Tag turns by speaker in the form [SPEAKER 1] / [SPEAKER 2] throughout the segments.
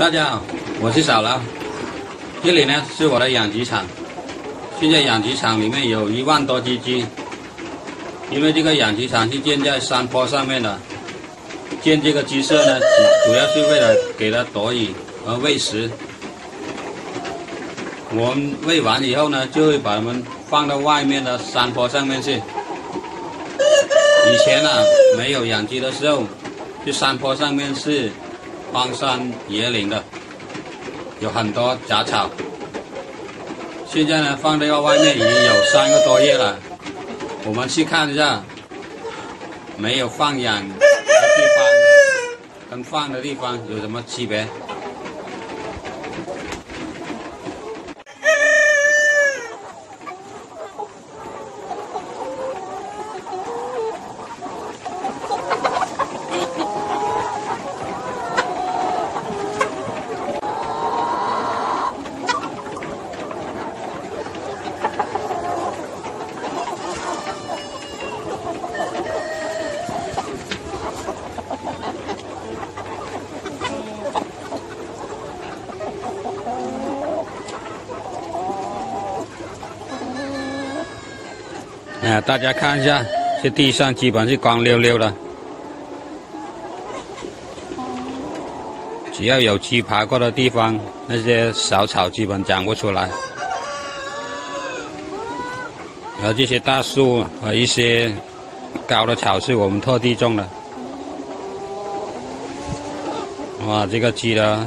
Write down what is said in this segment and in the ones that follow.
[SPEAKER 1] 大家好，我是小劳，这里呢是我的养鸡场。现在养鸡场里面有一万多只鸡，因为这个养鸡场是建在山坡上面的，建这个鸡舍呢，主要是为了给它躲雨和喂食。我们喂完以后呢，就会把它们放到外面的山坡上面去。以前啊，没有养鸡的时候，这山坡上面是荒山野岭的，有很多杂草。现在呢，放这个外面已经有三个多月了。我们去看一下，没有放养的地方跟放的地方有什么区别？啊，大家看一下，这地上基本是光溜溜的，只要有鸡爬过的地方，那些小草基本长不出来。而这些大树和一些高的草是我们特地种的。哇，这个鸡的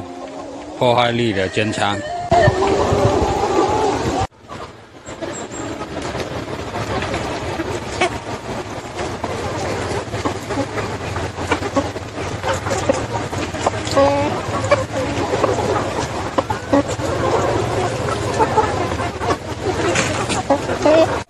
[SPEAKER 1] 破坏力的坚强。
[SPEAKER 2] 可以